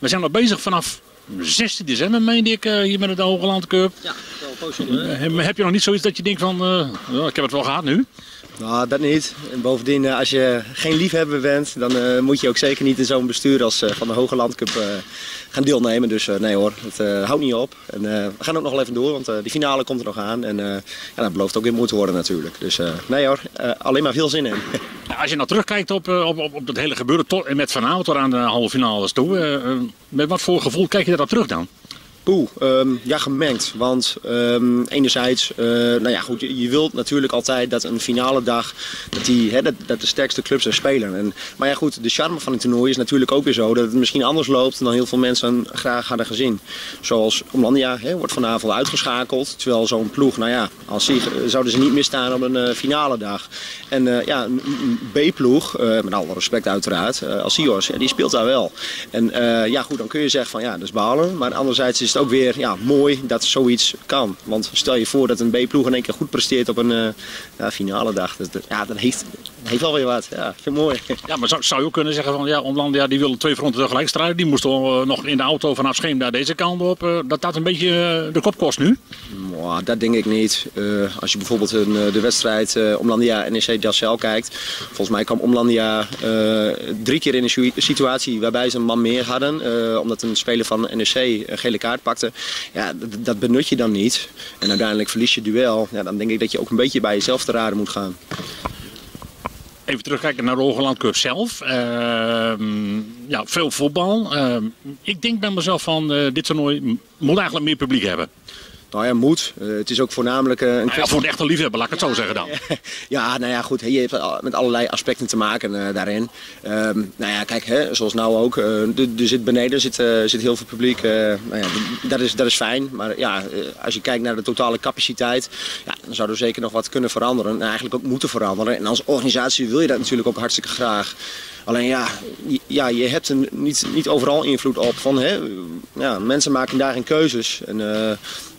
We zijn al bezig vanaf 16 december, meende ik, hier met de Hogeland Cup. Ja, wel uh, Heb je nog niet zoiets dat je denkt van, uh, ik heb het wel gehad nu? Nou, dat niet. En bovendien, eh, als je geen liefhebber bent, dan uh, moet je ook zeker niet in zo'n bestuur als uh, van de Hoge Landcup uh, gaan deelnemen. Dus nee hoor, het houdt niet op. En we gaan ook nog wel even door, want die finale komt er nog aan. En ja, dat belooft ook weer moeite worden natuurlijk. Dus nee hoor, alleen maar veel zin in. Als je nou terugkijkt op, op, op, op dat hele gebeuren tot, met vanavond tot aan de halve finales toe. met wat voor gevoel kijk je daar terug dan? Poeh, um, ja, gemengd. Want um, enerzijds, uh, nou ja, goed, je, wilt natuurlijk altijd dat een finale dag, dat, die, dat, de sterkste clubs er spelen. En, maar ja, goed, de charme van het toernooi is natuurlijk ook weer zo dat het misschien anders loopt dan heel veel mensen graag hadden gezien. Zoals Omlandia wordt vanavond uitgeschakeld, terwijl zo'n ploeg, nou ja, als die, zouden ze niet misstaan op een uh, finale dag. En ja, een, B-ploeg, met alle respect uiteraard, als Sios, die speelt daar wel. En ja, goed, dan kun je zeggen van ja, dat is balen. Maar anderzijds is het ook weer ja, mooi dat zoiets kan. Want stel je voor dat een B-ploeg in één keer goed presteert op een ja, finale dag. Dat, ja, dat heeft, heeft wel weer wat. Ja, vind ik mooi. Ja, maar zou, zou je ook kunnen zeggen van ja, Omlandia die willen twee fronten tegelijk strijden. Die moesten uh, nog in de auto vanaf Scheem naar deze kant op. Uh, dat dat een beetje de kop kost nu? Mwah, dat denk ik niet. als je bijvoorbeeld een, de wedstrijd Omlandia-NEC Dassel kijkt. Volgens mij kwam Omlandia drie keer in een situatie waarbij ze een man meer hadden. omdat een speler van NEC een gele kaart pakte. Ja, dat, dat benut je dan niet. En uiteindelijk verlies je duel. Ja, dan denk ik dat je ook een beetje bij jezelf te raden moet gaan. Even terugkijken naar de Rogeland Cup zelf. Uh, ja, veel voetbal. Uh, ik denk bij mezelf van uh, dit toernooi moet eigenlijk meer publiek hebben. Nou ja, moet. Uh, het is ook voornamelijk... Uh, een nou ja, voor een echte liefhebber, laat ik het ja, zo zeggen dan. ja, nou ja, goed. Je hebt met allerlei aspecten te maken uh, daarin. Um, nou ja, kijk, hè, zoals nou ook. er zit beneden zit, zit heel veel publiek. nou ja, dat, is, dat is fijn. Maar ja, als je kijkt naar de totale capaciteit... Ja, dan zou er zeker nog wat kunnen veranderen. En eigenlijk ook moeten veranderen. En als organisatie wil je dat natuurlijk ook hartstikke graag. Alleen ja, ja je hebt er niet, niet overal invloed op. Van, hè, ja, mensen maken daarin keuzes. En,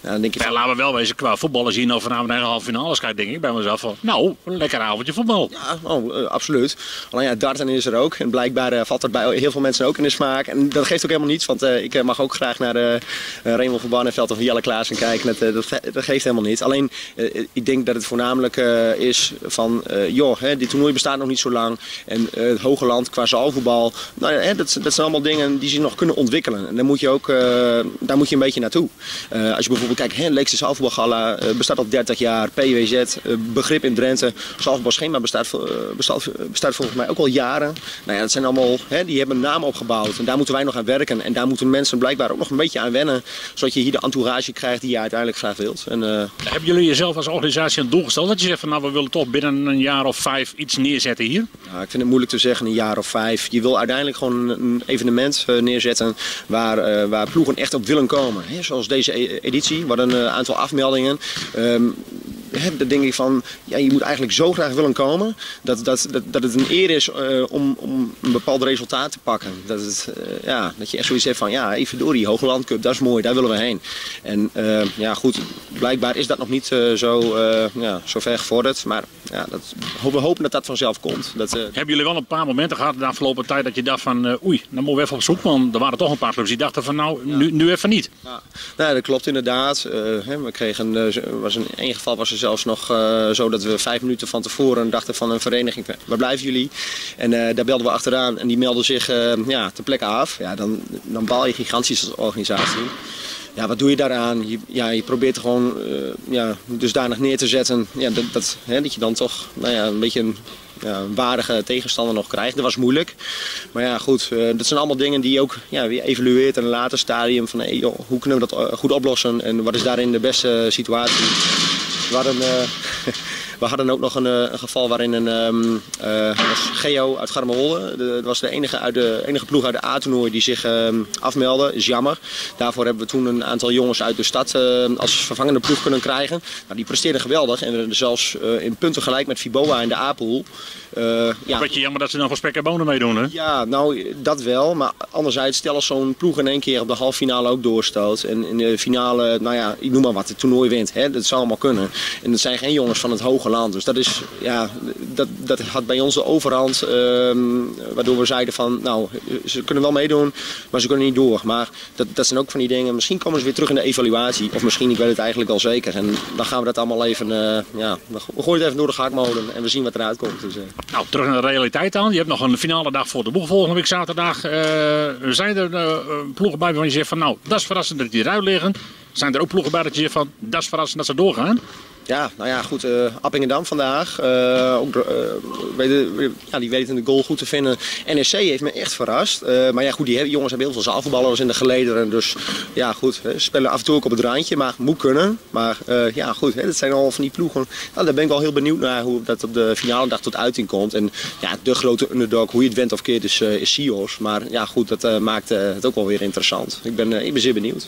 uh, ja, dan denk je ja, laten we wel wezen, qua voetballen zien of vanavond naar de halve finale kijkt, denk ik bij mezelf van, nou, een lekker avondje voetbal. Ja, oh, uh, absoluut. Alleen ja, darten is er ook. En blijkbaar uh, valt dat bij heel veel mensen ook in de smaak. En dat geeft ook helemaal niets, want uh, ik mag ook graag naar de Raymond van Barneveld of Jelle Klaassen kijken. Dat, dat, dat, geeft helemaal niet. Alleen, ik denk dat het voornamelijk is van, joh, hè, dit toernooi bestaat nog niet zo lang. En het Hoge Land qua zaalvoetbal, nou, hè, dat, dat zijn allemaal dingen die zich nog kunnen ontwikkelen. En daar moet je ook, daar moet je een beetje naartoe. als je bijvoorbeeld kijk, hè, Leekse Zaalvoetbalgala uh, bestaat al 30 jaar. PWZ, eh, begrip in Drenthe. Zaalvoetbalschema bestaat, uh, bestaat, bestaat, volgens mij ook al jaren. Nou ja, dat zijn allemaal, hè, die hebben een naam opgebouwd. En daar moeten wij nog aan werken. En daar moeten mensen blijkbaar ook nog een beetje aan wennen. Zodat je hier de entourage krijgt die je uiteindelijk graag wilt. En, Hebben jullie jezelf als organisatie een doel gesteld? Dat je zegt van nou, we willen toch binnen een jaar of vijf iets neerzetten hier? Ja, ik vind het moeilijk te zeggen, een jaar of vijf. Je wil uiteindelijk gewoon een evenement neerzetten waar, waar ploegen echt op willen komen. Hè, zoals deze e-, editie wat een eh, aantal afmeldingen. Um, dan denk ik van, ja, je moet eigenlijk zo graag willen komen dat, dat, dat, dat het een eer is uh, om, om een bepaald resultaat te pakken. Dat, het, uh, ja, dat je echt zoiets hebt van, ja, even door die Hoge Cup, dat is mooi, daar willen we heen. En uh, ja, goed, blijkbaar is dat nog niet zo, ja, zo ver gevorderd, maar ja, dat, we hopen dat dat vanzelf komt. Dat, Hebben jullie wel een paar momenten gehad de afgelopen tijd dat je dacht van, oei, dan moeten we even op zoek, want er waren toch een paar clubs die dachten van, nou, ja. nu, nu even niet. Ja. Nou, dat klopt inderdaad. we kregen, was in één geval was er zelfs nog uh, zo dat we vijf minuten van tevoren dachten van een vereniging, waar blijven jullie? En uh, daar belden we achteraan en die melden zich uh, ja, ter plekke af. Ja, dan, dan baal je gigantisch als organisatie. Ja, wat doe je daaraan? Je, ja, je probeert er gewoon ja, dusdanig neer te zetten ja, dat, dat, hè, dat je dan toch nou ja, een beetje een ja, waardige tegenstander nog krijgt. Dat was moeilijk. Maar ja, goed, dat zijn allemaal dingen die je ook ja, evalueert in een later stadium. Van hoe kunnen we dat goed oplossen en wat is daarin de beste situatie? We hadden, uh, we hadden ook nog een, een geval waarin een um, uh, was Geo uit Garmerolde. Dat was de enige, uit de enige ploeg uit de A-toernooi die zich um, afmeldde. Is jammer. Daarvoor hebben we toen een aantal jongens uit de stad uh, als vervangende ploeg kunnen krijgen. Nou, die presteerden geweldig en we werden zelfs in punten gelijk met Fiboa in de A-pool. Uh, ja. Beetje jammer dat ze dan voor spek en bonen meedoen, hè? Ja, nou, dat wel. Maar anderzijds, stel als zo'n ploeg in één keer op de halve finale ook doorstoot. En in de finale, nou ja, ik noem maar wat, het toernooi wint. Hè? Dat zou allemaal kunnen. En dat zijn geen jongens van het hoge Hogeland. Dus dat, is, ja, dat, dat had bij ons de overhand, ehm, waardoor we zeiden van, nou, ze kunnen wel meedoen, maar ze kunnen niet door. Maar dat, dat zijn ook van die dingen, misschien komen ze weer terug in de evaluatie, of misschien, ik weet het eigenlijk al zeker. En dan gaan we dat allemaal even, uh, ja, we gooien het even door de gehaktmolen en we zien wat eruit komt. Dus, uh. Nou, terug naar de realiteit dan. Je hebt nog een finale dag voor de boeg volgende week zaterdag. Uh, zijn er ploegen bij waarvan je zegt van, nou, dat is verrassend dat die eruit liggen. Zijn er ook ploegen bij dat je zegt van, dat is verrassend dat ze doorgaan? Ja, nou ja, goed. Uh, Appingedam vandaag. Uh, ook, uh, ja, die weten de goal goed te vinden. NSC heeft me echt verrast. maar ja, goed, die jongens hebben heel veel zaalvoetballers in de gelederen. Dus ja, goed. Hè, spelen af en toe ook op het randje, maar moet kunnen. Maar ja, goed. Hè, dat zijn al van die ploegen. Nou, daar ben ik wel heel benieuwd naar hoe dat op de finale dag tot uiting komt. En ja, de grote underdog, hoe je het went of keert, is, is Sios. Maar ja, goed, dat maakt het ook wel weer interessant. Ik ben, ik ben zeer benieuwd.